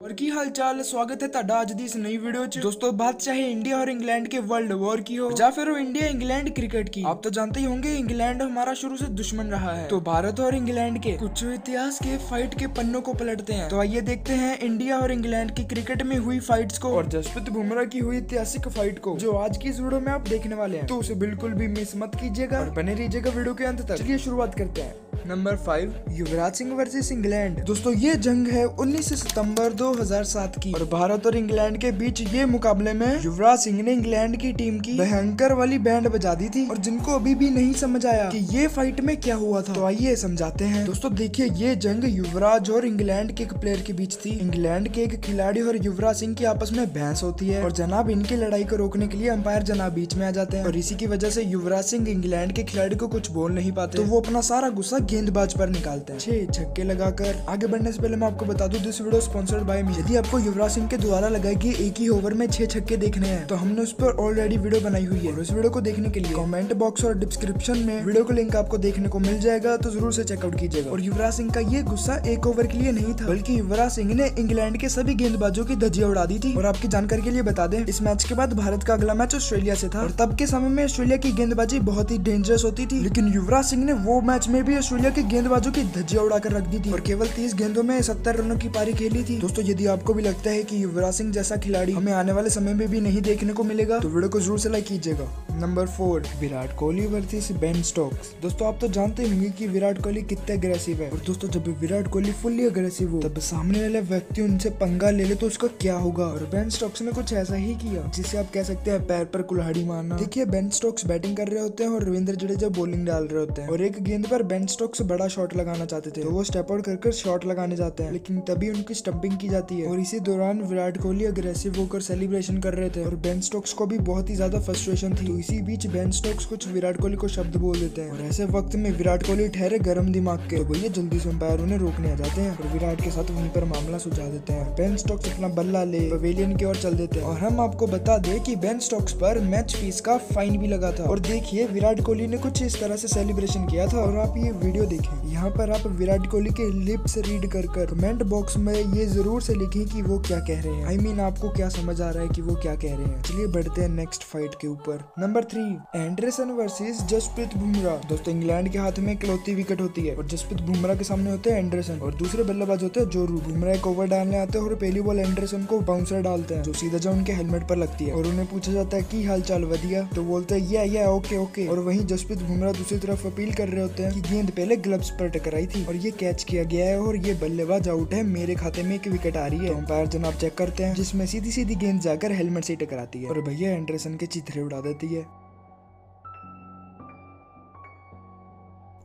और की हाल चाल स्वागत है ਤੁਹਾਡਾ ਅੱਜ ਦੀ ਇਸ ਨਈ ਵੀਡੀਓ ਚ दोस्तों बात चाहे इंडिया और इंग्लैंड के वर्ल्ड वॉर की हो या फिर हो इंडिया इंग्लैंड क्रिकेट की आप तो जानते ही होंगे इंग्लैंड हमारा शुरू से दुश्मन रहा है तो भारत और इंग्लैंड के कुछ इतिहास के फाइट के पन्नों को पलटते हैं तो आइए देखते हैं इंडिया और इंग्लैंड की क्रिकेट में हुई फाइट्स को और जसप्रीत बुमराह की हुई ऐतिहासिक फाइट को जो आज की इस वीडियो में आप देखने वाले हैं तो उसे बिल्कुल भी मिस मत कीजिएगा और बने रहिएगा वीडियो के अंत तक चलिए शुरुआत करते हैं number five, Yuvraj Singh versus England. दोस्तों, ये जंग है 19 सितंबर 2007 की। और भारत और इंग्लैंड के बीच ये मुकाबले में युवराज सिंह ने इंग्लैंड की टीम की भयंकर वाली बैंड बजा दी थी और जिनको अभी भी नहीं समझ आया कि ये फाइट में क्या हुआ था। तो आइए समझाते हैं। दोस्तों, देखिए, ये जंग युवराज और इंग्लैंड के एक प्लेयर के बीच थी। इंग्लैंड के एक खिलाड़ी और युवराज सिंह की आपस में बहस होती है और जनाब, इनकी लड़ाई को रोकने के लिए अंपायर जनाब बीच में आ जाते हैं। और इसी की वजह से युवराज सिंह इंग्लैंड के खिलाड़ी को कुछ बोल नहीं पाते। तो वो अपना सारा गुस्सा गेंदबाज पर निकालते हैं। छह छक्के लगाकर आगे बढ़ने से पहले मैं आपको बता दूँ this video sponsored by me यदि आपको युवराज सिंह के द्वारा लगाए गए एक ही ओवर में छह छक्के देखने हैं तो हमने उस पर ऑलरेडी वीडियो बनाई हुई है। उस वीडियो को देखने के लिए कमेंट बॉक्स और डिस्क्रिप्शन में वीडियो को लिंक आपको देखने को मिल जाएगा तो ज़रूर से चेकआउट कीजिएगा। और युवराज सिंह का ये गुस्सा एक ओवर के लिए नहीं था, बल्कि युवराज सिंह ने इंग्लैंड के सभी गेंदबाजों की धजिया उड़ा दी थी। और आपकी जानकारी के लिए बता दें, इस मैच के बाद भारत का अगला मैच ऑस्ट्रेलिया से था। और तब के समय में ऑस्ट्रेलिया की गेंदबाजी बहुत ही डेंजरस होती थी, लेकिन युवराज सिंह ने वो मैच में भी ऑस्ट्रेलिया के गेंदबाजों की धज्जिया उड़ाकर रख दी थी और केवल तीस गेंदों में सत्तर रनों की पारी खेली थी। दोस्तों, यदि आपको भी लगता है की युवराज सिंह जैसा खिलाड़ी हमें आने वाले समय में भी नहीं देखने को मिलेगा तो वीडियो को ज़रूर से लाइक कीजिएगा। Number four, Virat Kohli versus Ben Stokes. दोस्तों, आप तो जानते होंगे कि विराट कोहली कितने अग्रेसिव है। और दोस्तों, जब विराट कोहली फुल्ली अग्रेसिव हो, तब सामने वाले व्यक्ति उनसे पंगा ले ले तो उसका क्या होगा? और बेन स्टोक्स ने कुछ ऐसा ही किया, जिसे आप कह सकते हैं पैर पर कुल्हाड़ी मारना। देखिए, बेन स्टोक्स बैटिंग कर रहे होते हैं और रविंद्र जडेजा बॉलिंग डाल रहे होते हैं। और एक गेंद पर बेन स्टोक्स बड़ा शॉट लगाना चाहते थे तो वो स्टेप आउट कर शॉट लगाने जाते हैं। लेकिन तभी उनकी स्टंपिंग की जाती है। और इसी दौरान विराट कोहली अग्रेसिव होकर सेलिब्रेशन कर रहे थे, और बेन स्टोक्स को भी बहुत ही ज़्यादा फ्रस्ट्रेशन थी। तो इसी बीच बेन स्टोक्स कुछ विराट कोहली को शब्द बोल देते हैं। और ऐसे वक्त में विराट कोहली ठहरे गर्म दिमाग के। तो भैया जल्दी से अंपायर उन्हें रोकने आ जाते हैं। और विराट के साथ वहीं पर मामला सुझा देते हैं। बेन स्टोक्स अपना बल्ला ले पवेलियन की ओर चल देते हैं। और हम आपको बता दे की बेन स्टोक्स पर मैच फ़ीस का फाइन भी लगा था। और देखिए, विराट कोहली ने कुछ इस तरह से सेलिब्रेशन किया था। और आप ये वीडियो देखें। यहाँ पर आप विराट कोहली के लिप्स रीड कर कमेंट बॉक्स में ये ज़रूर से लिखें कि वो क्या कह रहे हैं। आई मीन आपको क्या समझ आ रहा है कि वो क्या कह रहे हैं। चलिए, बढ़ते हैं नेक्स्ट फाइट के ऊपर। Number three, Anderson versus Jasprit Bumrah. दोस्तों, इंग्लैंड के हाथ में इकलौती विकेट होती है और जसप्रीत बुमराह के सामने होते हैं एंडरसन और दूसरे बल्लेबाज होते हैं जोरू। बुमराह एक ओवर डालने आते हैं और पहली बॉल एंडरसन को बाउंसर डालते हैं, जो सीधा जा उनके हेलमेट पर लगती है और उन्हें पूछा जाता है की, हाल चाल वधिया तो बोलते हैं ये ये ओके ओके और वही जसप्रीत बुमराह दूसरी तरफ़ अपील कर रहे होते हैं की गेंद पहले ग्लव्स पर टकराई थी और ये कैच किया गया है और ये बल्लेबाज आउट है, मेरे खाते में एक विकेट आ रही है। अंपायर तो जनाब चेक करते हैं, जिसमें सीधी सीधी गेंद जाकर हेलमेट से टकराती है और भैया एंडरसन के चित्रे उड़ा देती है।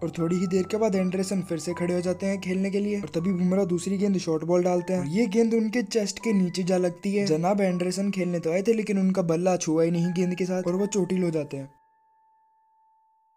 और थोड़ी ही देर के बाद एंडरसन फिर से खड़े हो जाते हैं खेलने के लिए और तभी बुमराह दूसरी गेंद शॉर्ट बॉल डालते हैं। ये गेंद उनके चेस्ट के नीचे जा लगती है। जनाब एंडरसन खेलने तो आए थे, लेकिन उनका बल्ला छुआ ही नहीं गेंद के साथ और वो चोटिल हो जाते हैं।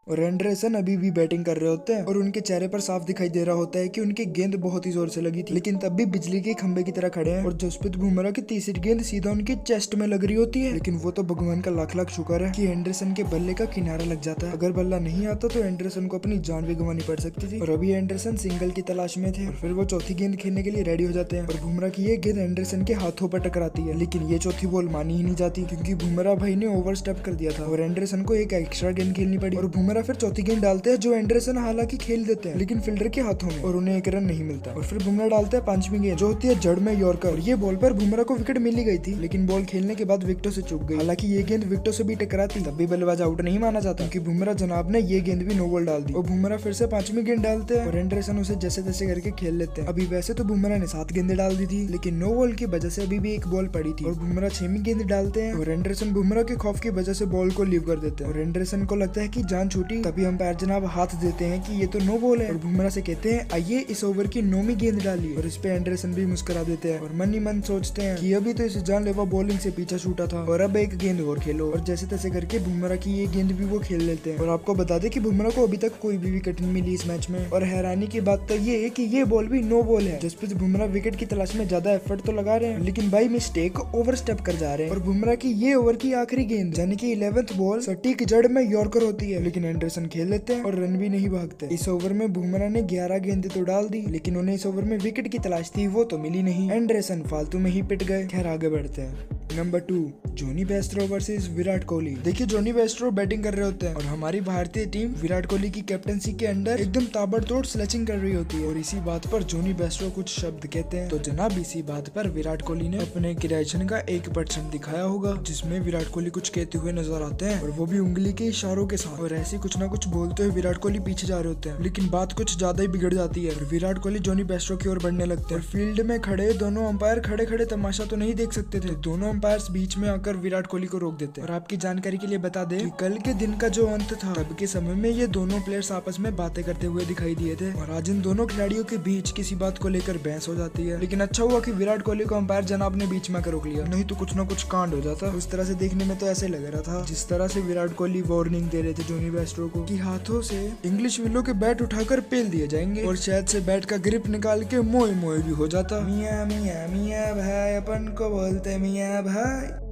और एंडरसन अभी भी बैटिंग कर रहे होते हैं और उनके चेहरे पर साफ़ दिखाई दे रहा होता है कि उनकी गेंद बहुत ही ज़ोर से लगी थी। लेकिन तब भी बिजली के खंबे की तरह खड़े हैं और जसप्रीत बुमराह की तीसरी गेंद सीधा उनके चेस्ट में लग रही होती है। लेकिन वो तो भगवान का लाख लाख शुक्र है कि एंडरसन के बल्ले का किनारा लग जाता है। अगर बल्ला नहीं आता तो एंडरसन को अपनी जान भी गंवानी पड़ सकती थी। और अभी एंडरसन सिंगल की तलाश में थे फिर वो चौथी गेंद खेलने के लिए रेडी हो जाते हैं। और बुमराह की ये गेंद एंडरसन के हाथों पर टकराती है। लेकिन ये चौथी बॉल मानी ही नहीं जाती क्योंकि बुमराह भाई ने ओवर स्टेप कर दिया था और एंडरसन को एक एक्स्ट्रा गेंद खेलनी पड़ी और फिर चौथी गेंद डालते हैं, जो एंडरसन हालाँकि खेल देते हैं, लेकिन फील्डर के हाथों में, और उन्हें एक रन नहीं मिलता। और फिर बुमरा डालते हैं पांचवी गेंद, जो होती है जड़ में यॉर्कर। और ये बॉल पर बुमराह को विकेट मिली गई थी, लेकिन बॉल खेलने के बाद विकेटों से चुक गई। हालाँकि ये गेंद विकेटों से भी टकराती, तब भी बल्लेबाज आउट नहीं माना जाता, क्योंकि बुमराह जनाब ने ये गेंद भी नो बॉल डाल दी। और बुमरा फिर से पांचवी गेंद डालते हैं, और एंडरसन उसे जैसे तैसे करके खेल लेते हैं। अभी वैसे तो बुमरा ने सात गेंदे डाल दी थी, लेकिन नो बॉल की वजह से अभी भी एक बॉल पड़ी थी। और बुमरा छवी गेंद डालते हैं, और एंडरसन बुमरा के खौफ की वजह से बॉल को लीव कर देते हैं। और एंडरसन को लगता है की जान छूटी तभी अंपायर जनाब हाथ देते हैं कि ये तो नो बॉल है। और बुमराह से कहते हैं, आइए इस ओवर की नौवीं गेंद डालिए। और इस पे एंडरसन भी मुस्कुरा देते हैं और मन ही मन सोचते हैं कि अभी तो इस जानलेवा बॉलिंग से पीछा छूटा था। और अब एक गेंद और खेलो। और जैसे तैसे करके बुमराह की ये गेंद भी वो खेल लेते हैं। और आपको बता दें कि बुमराह को अभी तक कोई भी विकेट नहीं मिली इस मैच में। और हैरानी की बात तो ये है की ये बॉल भी नो बॉल है। जसप्रीत बुमराह विकेट की तलाश में ज़्यादा एफर्ट तो लगा रहे हैं, लेकिन बाई मिस्टेक ओवर स्टेप कर जा रहे हैं। और बुमराह की ये ओवर की आखिरी गेंद, यानी कि इलेवेंथ बॉल सटीक जड़ में यॉर्कर होती है। लेकिन एंडरसन खेल लेते हैं और रन भी नहीं भागते। इस ओवर में बुमराह ने ग्यारह गेंदे तो डाल दी, लेकिन उन्हें इस ओवर में विकेट की तलाश थी, वो तो मिली नहीं। एंडरसन फालतू में ही पिट गए। खैर, आगे बढ़ते हैं। Number two Jonny Bairstow versus Virat Kohli देखिए जोनी बेस्ट्रो बैटिंग कर रहे होते हैं और हमारी भारतीय टीम विराट कोहली की कैप्टनसी के अंडर एकदम ताबड़तोड़ स्लेचिंग कर रही होती है। और इसी बात पर जोनी बेस्ट्रो कुछ शब्द कहते हैं। तो जनाब, इसी बात पर विराट कोहली ने अपने क्रिएशन का एक परसेंट दिखाया होगा, जिसमें विराट कोहली कुछ कहते हुए नज़र आते हैं और वो भी उंगली के इशारों के साथ। और ऐसे कुछ ना कुछ बोलते हुए विराट कोहली पीछे जा रहे होते हैं, लेकिन बात कुछ ज़्यादा ही बिगड़ जाती है और विराट कोहली जोनी बेस्ट्रो की ओर बढ़ने लगते हैं। फ़ील्ड में खड़े दोनों अंपायर खड़े खड़े तमाशा तो नहीं देख सकते थे। दोनों अंपायर बीच में आकर विराट कोहली को रोक देते हैं। और आपकी जानकारी के लिए बता दें कल के दिन का जो अंत था, तब के समय में ये दोनों प्लेयर्स आपस में बातें करते हुए दिखाई दिए थे। और आज इन दोनों खिलाड़ियों के बीच किसी बात को लेकर बहस हो जाती है। लेकिन अच्छा हुआ कि विराट कोहली को अंपायर जनाब ने बीच में आकर रोक लिया। नहीं तो कुछ ना कुछ कांड हो जाता। उस तरह से देखने में तो ऐसे लग रहा था, जिस तरह से विराट कोहली वार्निंग दे रहे थे जोनी बेस्ट्रो को कि हाथों से इंग्लिश विलो के बैट उठाकर पेल दिए जाएँगे। और शायद से बैट का ग्रिप निकाल के मोए मोए भी हो जाता। मिया मिया मिया, भाई, अपन को बोलते मिया भाई।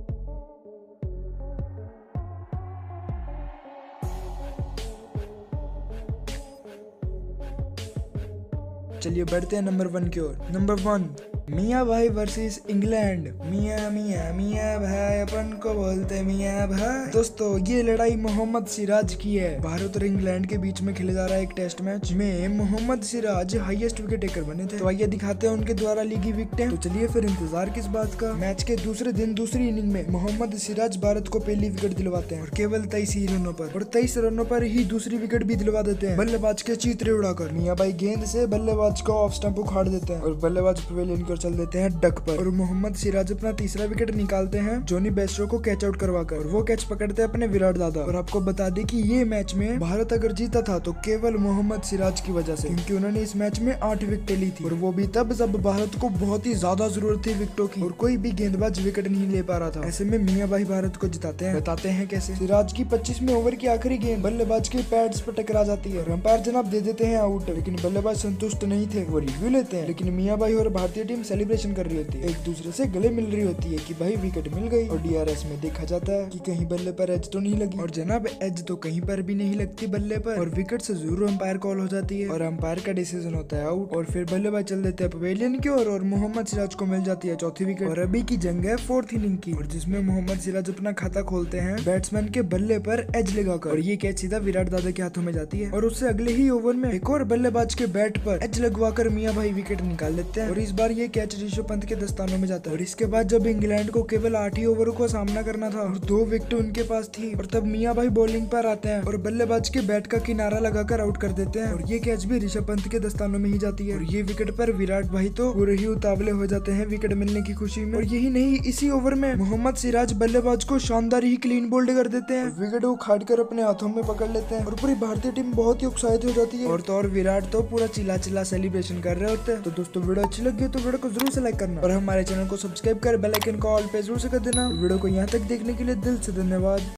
चलिए बढ़ते हैं नंबर वन की ओर। Number one. मियाँ भाई वर्सेस इंग्लैंड मियाँ मियाँ मियाँ भाई अपन को बोलते मियाँ भाई। दोस्तों, ये लड़ाई मोहम्मद सिराज की है। भारत और इंग्लैंड के बीच में खेले जा रहा है एक टेस्ट मैच में Mohammed Siraj highest wicket taker बने थे। तो आइए दिखाते हैं उनके द्वारा ली गई विकेटें। तो चलिए फिर इंतज़ार किस बात का। मैच के दूसरे दिन, दूसरी इनिंग में मोहम्मद सिराज भारत को पहली विकेट दिलवाते हैं और केवल तेईस ही रनों पर और तेईस रनों पर ही दूसरी विकेट भी दिलवा देते हैं। बल्लेबाज के चीतरे उड़ाकर मियाँ भाई गेंद से बल्लेबाज को ऑफ़ स्टंप उखाड़ देते हैं और बल्लेबाज पवेलियन को चल देते हैं डक पर। और मोहम्मद सिराज अपना तीसरा विकेट निकालते हैं। जोनी बेस्ट्रो को कैच आउट करवा कर वो कैच पकड़ते हैं अपने विराट दादा। और आपको बता दें कि ये मैच में भारत अगर जीता था तो केवल मोहम्मद सिराज की वजह से। क्योंकि उन्होंने इस मैच में आठ विकेट ली थी। और वो भी तब, जब भारत को बहुत ही ज़्यादा ज़रूरत थी विकेटों की। और कोई भी गेंदबाज विकेट नहीं ले पा रहा था। ऐसे में मियाँ भाई भारत को जिताते हैं। बताते हैं कैसे। सिराज की पच्चीसवीं ओवर की आखिरी गेंद बल्लेबाज के पैड्स पर टकरा जाती है। अंपायर जनाब दे देते हैं आउट लेकिन बल्लेबाज संतुष्ट नहीं थे। वो रिव्यू लेते हैं। लेकिन मियाँ भाई और भारतीय टीम सेलिब्रेशन कर रही होती है। एक दूसरे से गले मिल रही होती है कि भाई विकेट मिल गई। और डीआरएस में देखा जाता है कि कहीं बल्ले पर एज तो नहीं लगी। और जनाब एज तो कहीं पर भी नहीं लगती बल्ले पर। और विकेट से ज़रूर अंपायर कॉल हो जाती है। और अंपायर का डिसीज़न होता है आउट और फिर बल्लेबाज चल देते हैं पवेलियन की ओर। और मोहम्मद सिराज को मिल जाती है चौथी विकेट और अभी की जंग है फोर्थ इनिंग की। और जिसमें मोहम्मद सिराज अपना खाता खोलते हैं बैट्समैन के बल्ले पर एज लगाकर। और ये कैच सीधा विराट दादा के हाथों में जाती है। और उससे अगले ही ओवर में एक और बल्लेबाज के बैट पर एज लगवाकर मियाँ भाई विकेट निकाल लेते हैं। और इस बार ये कैच ऋषभ पंत के दस्तानों में जाता है? और इसके बाद जब इंग्लैंड को केवल आठ ही ओवरों का सामना करना था, और दो विकेट उनके पास थी, और तब मियाँ भाई बॉलिंग पर आते हैं, और बल्लेबाज के बैट का किनारा लगाकर आउट कर देते हैं, और ये कैच भी ऋषभ पंत के दस्तानों में ही जाती है। और ये विकेट पर विराट भाई तो पूरे ही उतावले हो जाते हैं विकेट मिलने की खुशी में। और यही नहीं, इसी ओवर में मोहम्मद सिराज बल्लेबाज को शानदार ही क्लीन बोल्ड कर देते हैं। विकेट वो खाट कर अपने हाथों में पकड़ लेते हैं, और पूरी भारतीय टीम बहुत ही उत्साहित हो जाती है। और तो और विराट तो पूरा चिल्ला चिल्ला सेलिब्रेशन कर रहे होते हैं। तो दोस्तों, वीडियो अच्छी लगी तो वीडियो को ज़रूर से लाइक करना और हमारे चैनल को सब्सक्राइब कर बेलाइकन को ऑल पे ज़रूर से कर देना। वीडियो को यहाँ तक देखने के लिए दिल से धन्यवाद।